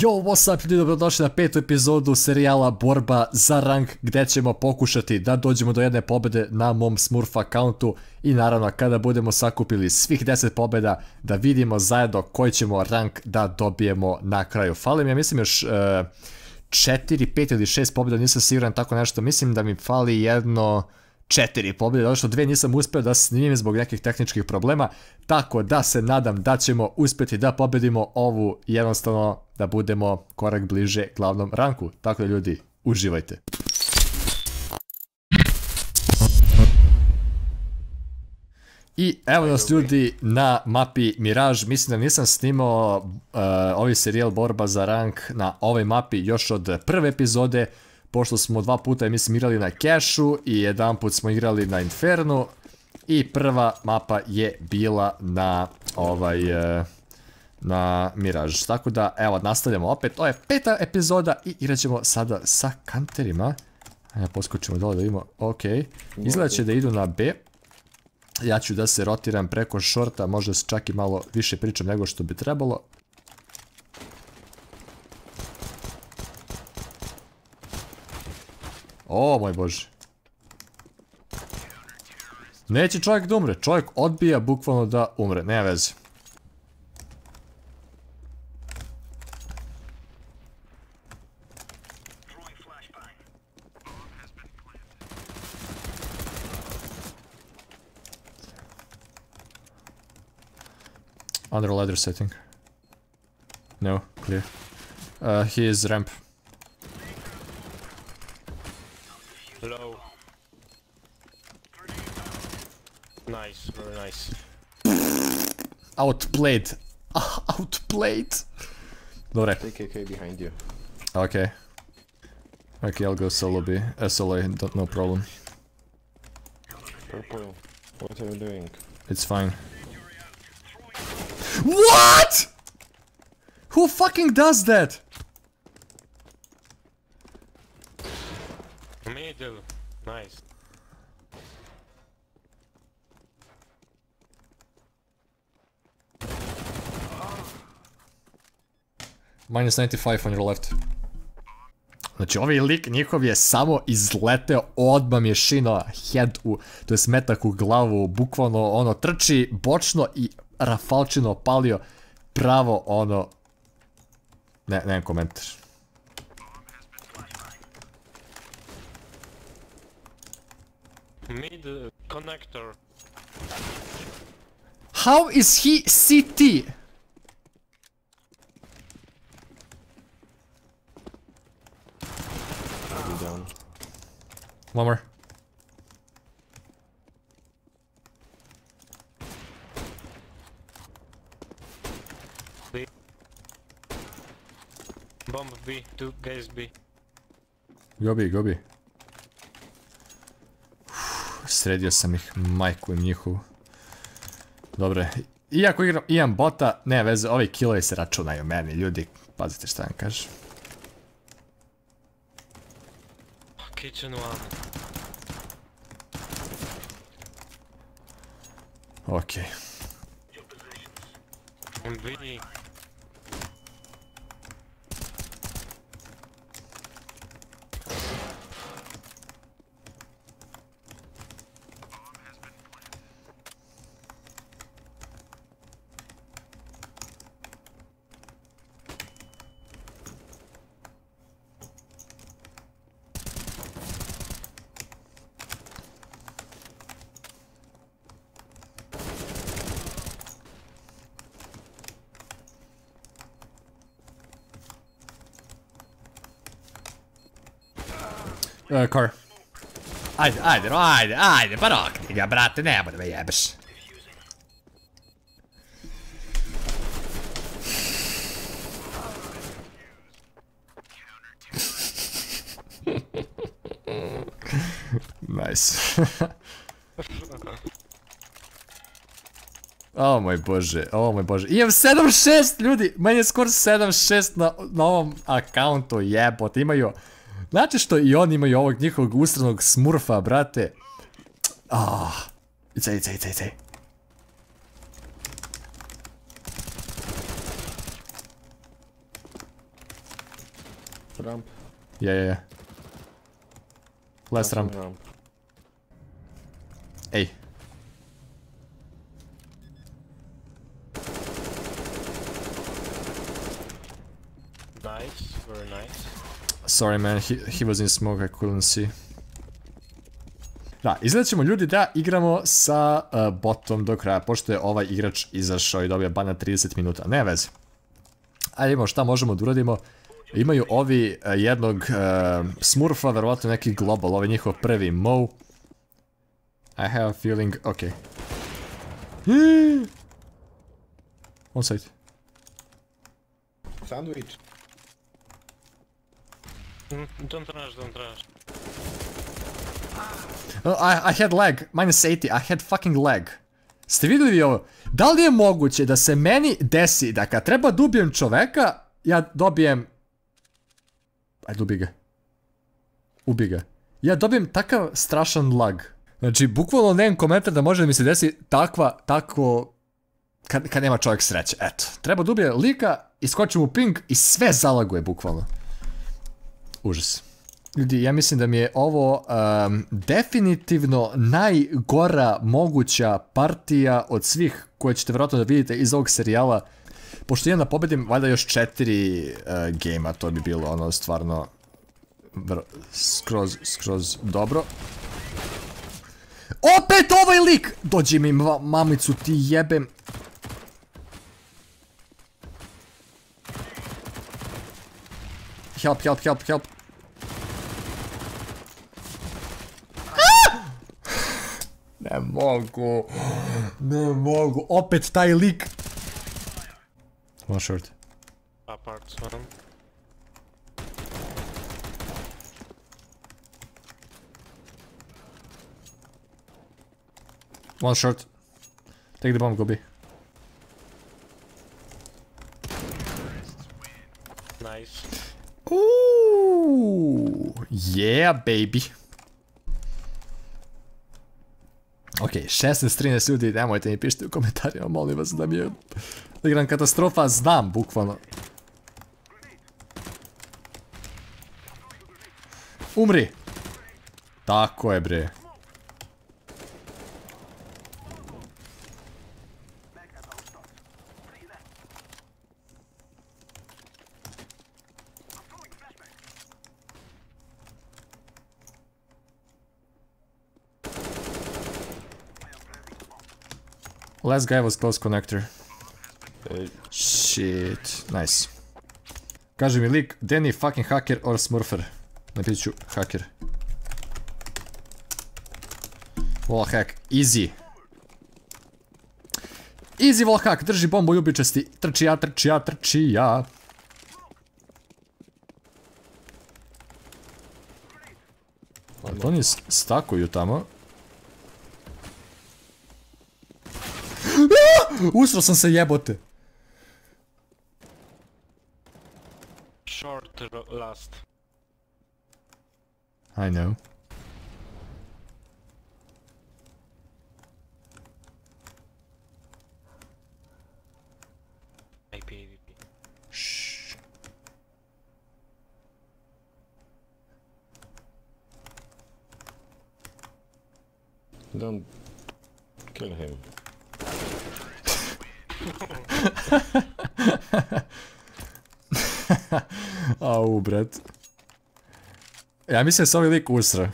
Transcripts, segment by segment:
Yo, what's up ljudi, dobrodošli na petu epizodu serijala Borba za rank gdje ćemo pokušati da dođemo do jedne pobjede na mom Smurf accountu. I naravno kada budemo sakupili svih 10 pobjeda da vidimo zajedno koji ćemo rank da dobijemo na kraju. Fali mi, ja mislim još 4, e, 5 ili 6 pobjeda, nisam siguran tako nešto, mislim da mi fali jedno četiri pobjede, što dve nisam uspio da snimim zbog nekih tehničkih problema, tako da se nadam da ćemo uspjeti da pobjedimo ovu jednostavno da budemo korak bliže glavnom ranku. Tako da ljudi, uživajte. I evo nas ljudi na mapi Mirage, mislim da nisam snimao uh, ovaj serijal borba za rank na ovoj mapi još od prve epizode, pošto smo dva puta mislim igrali na Cashu i jedan put smo igrali na Infernu i prva mapa je bila na ovaj e, na Mirage. Tako da evo nastavljamo opet. Ovo je peta epizoda i igrat ćemo sada sa kanterima. Ajde poskočimo dole da vidimo. Ok. Izgleda će da idu na B. Ja ću da se rotiram preko shorta, možda čak i malo više pričam nego što bi trebalo. O moj bože. Neće čovjek da umre. Čovjek odbija bukvalno da umre. Nema veze. Under ladder setting. No, clear. Uh, he is ramp. Nice, very nice. Outplayed. Outplayed. Dobre. Take AK behind you. Okay. Okay, I'll go solo B. Uh, solo A, no problem. Purple, what are you doing? It's fine. What? Who fucking does that? Middle. Nice. Minus 95 on your left. Znači ovaj lik njihov je samo izleteo, odmah mi je šino head u, to je smetak u glavu, bukvalno ono trči bočno i rafalčino palio pravo ono, ne, nemam komentar. Mid connector. How is he CT? One more. B. Bomb B, two guys B. Go B, go B. Sredio sam ih, majku im njihovu. Dobre, iako igram, imam bota, ne veze, ovi killovi se računaju meni, ljudi, pazite šta vam kažem. Kitchen one. Okej. Okay. Uh, car. Ajde, ajde, no, ajde, ajde, pa rokni ga, brate, nemoj da me jebeš. nice. o moj bože, o moj bože. Imam 7-6 ljudi, meni je skoro 7-6 na, na ovom akauntu, jebote, imaju... Znate što i oni imaju ovog njihovog ustranog smurfa, brate? Ah, icej, icej, icej. Ramp. Yeah, yeah, yeah. Last ramp. Ramp. Ej. Nice, very nice. Sorry man, he, was in smoke, I couldn't see. Da, izgleda ćemo ljudi da igramo sa uh, botom do kraja, pošto je ovaj igrač izašao i dobio ban na 30 minuta. Ne veze. Ajde imamo šta možemo da uradimo. Imaju ovi uh, jednog uh, smurfa, verovatno neki global, ovaj njihov prvi Mo. I have a feeling, ok. On site. Sandwich. Don't rush, don't rush. Oh, I, had lag, minus 80, I had fucking lag. Ste vidjeli vi ovo? Da li je moguće da se meni desi da kad treba da ubijem čoveka, ja dobijem... Ajde ubi ga. Ubi ga. Ja dobijem takav strašan lag. Znači, bukvalno nemam komentar da može da mi se desi takva, tako... Kad nema čovjek sreće, eto. Treba da ubije lika, iskočim u ping i sve zalaguje bukvalno. Užas. Ljudi, ja mislim da mi je ovo um, definitivno najgora moguća partija od svih koje ćete vjerojatno da vidite iz ovog serijala. Pošto idem da pobedim valjda još četiri uh, gejma, to bi bilo ono stvarno skroz, skroz dobro. Opet ovaj lik! Dođi mi ma- mamicu ti jebem. Help, help, help, help. Ne mogu. Ne mogu. Opet taj lik. One short. Apart one. One short. Take the bomb, Gobi. Nice. Ooh, yeah, baby. Ok, 16-13 ljudi, nemojte mi pišite u komentarima, molim vas da mi je igram katastrofa, znam, bukvalno. Umri! Tako je, bre. Last guy was close connector. Shit, nice. Kaže mi lik, Danny fucking hacker or smurfer. Napisat ću hacker. Wall hack, easy. Easy wall hack, drži bombu ljubičasti. Trči ja, trči ja, trči ja. A to oni stakuju tamo. Usro sam se jebote. Short last. I know. AP, AVP. Shh. don't kill him. Au, brat. Ja mislim ovaj lik usra.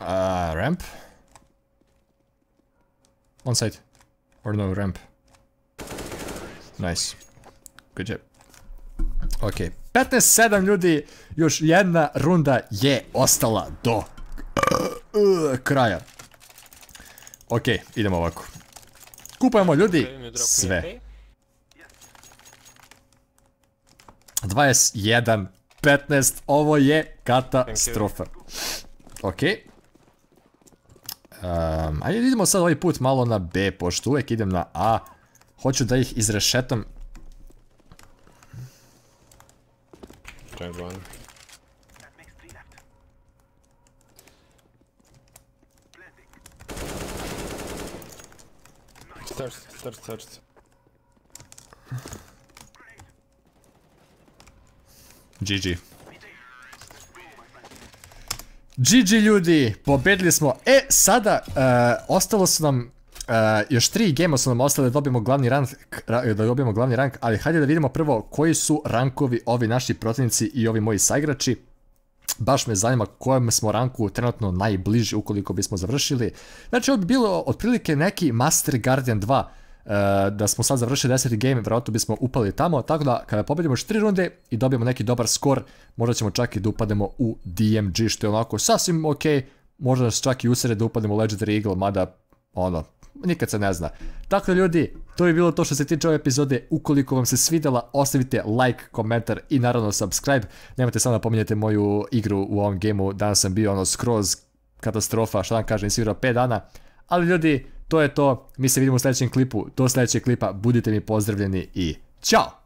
Uh, ramp? On site. Or no, ramp. Nice. Good job. Ok, 15-7 ljudi, još jedna runda je ostala do uh, kraja. Ok, idemo ovako. Kupujemo ljudi sve. me AP. 21, 15, ovo je katastrofa. Ok. Um, ajde idemo sad ovaj put malo na B, pošto uvijek idem na A. Hoću da ih izrešetam. Try one. Stairs, stairs, stairs. GG. GG ljudi, pobedili smo. E, sada, e, ostalo su nam, e, još tri gema su nam ostale da dobijemo glavni rank, ra- da dobijemo glavni rank, ali hajde da vidimo prvo koji su rankovi ovi naši protivnici i ovi moji saigrači. Baš me zanima kojem smo ranku trenutno najbliži ukoliko bismo završili. Znači ovo bi bilo otprilike neki Master Guardian 2 e, da smo sad završili 10. game, vjerojatno bismo upali tamo, tako da kada pobedimo još 3 runde i dobijemo neki dobar skor, možda ćemo čak i da upademo u DMG, što je onako sasvim ok, možda nas čak i usere da upademo u Legendary Eagle, mada, ono, nikad se ne zna. Tako ljudi, to je bilo to što se tiče ove epizode, ukoliko vam se svidjela, ostavite like, komentar i naravno subscribe, nemojte samo da pominjete moju igru u ovom gameu, danas sam bio ono skroz katastrofa, šta vam kažem, nisam igrao 5 dana, ali ljudi, to je to, mi se vidimo u sljedećem klipu, do sljedećeg klipa, budite mi pozdravljeni i ćao!